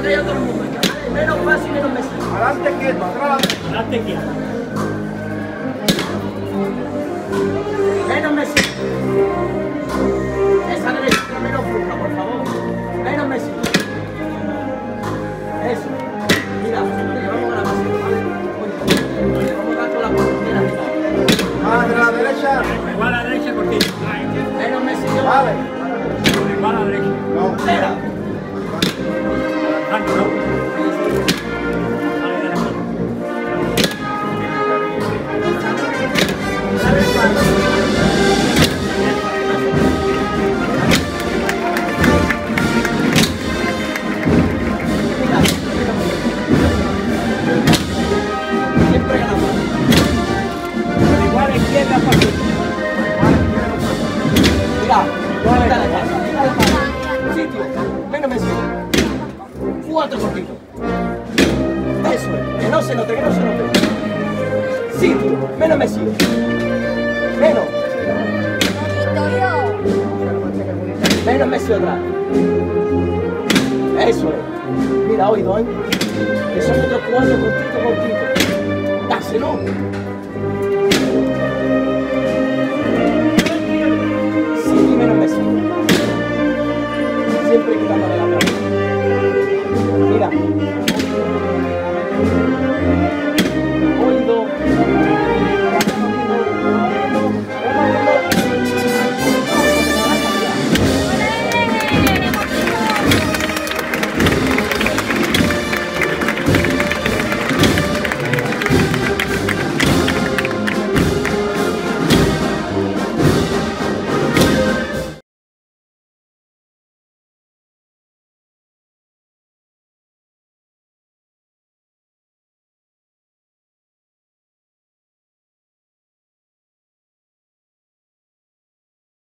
Que haya todo el mundo. Menos fácil, menos. Adelante quieto, atrás. Adelante quieto. Menos Messi. Esa derecha, menos fluja, por favor. Menos Messi. Eso. Mira, le llevamos a la base, ¿vale? Le vamos a dar la portería. Más de la derecha. Igual a la derecha cortito. Menos Messi, yo. Vale. Igual a la derecha. No. Espera. Adelante, ¿no? Vale, de la Mira, Cortitos. Eso es, que no se note, que no se note. Sitio, menos Messi. Menos, menos Messi otra. Eso es. Mira, oído, ¿eh? Que son otros cuatro cortitos, cortitos. Dáselo.